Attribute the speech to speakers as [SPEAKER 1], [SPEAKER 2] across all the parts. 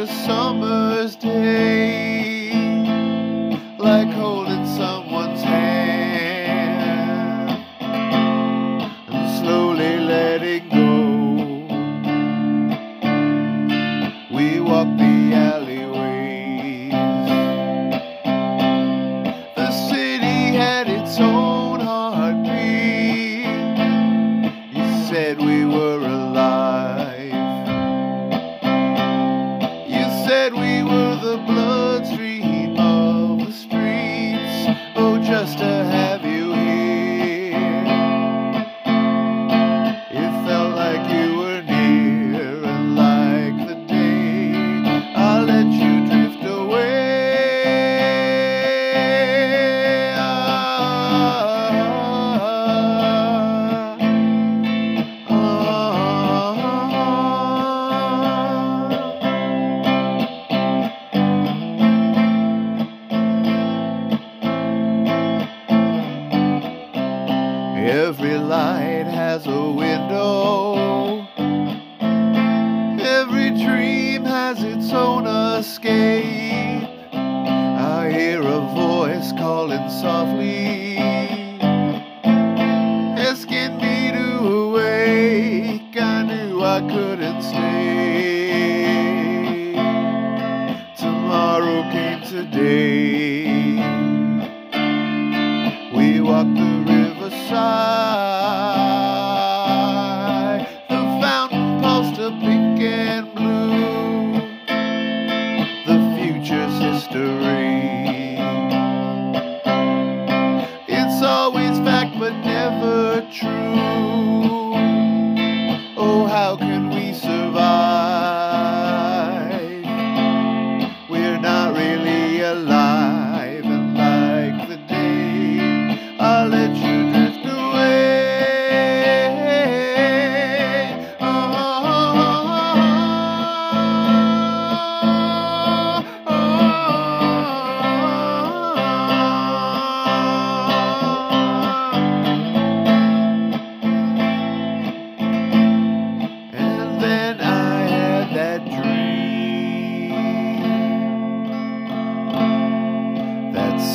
[SPEAKER 1] a summer's day, like said we were the bloodstream of the streets. Oh, just Every light has a window. Every dream has its own escape. I hear a voice calling softly, asking me to awake. I knew I couldn't stay. Tomorrow came today. The fountain pink and blue. The future's history. It's always fact but never true. Oh, how can we survive? We're not really alive,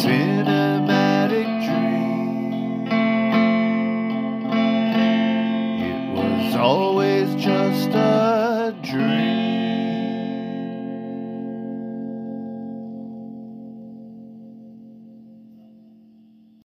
[SPEAKER 1] cinematic dream. It was always just a dream.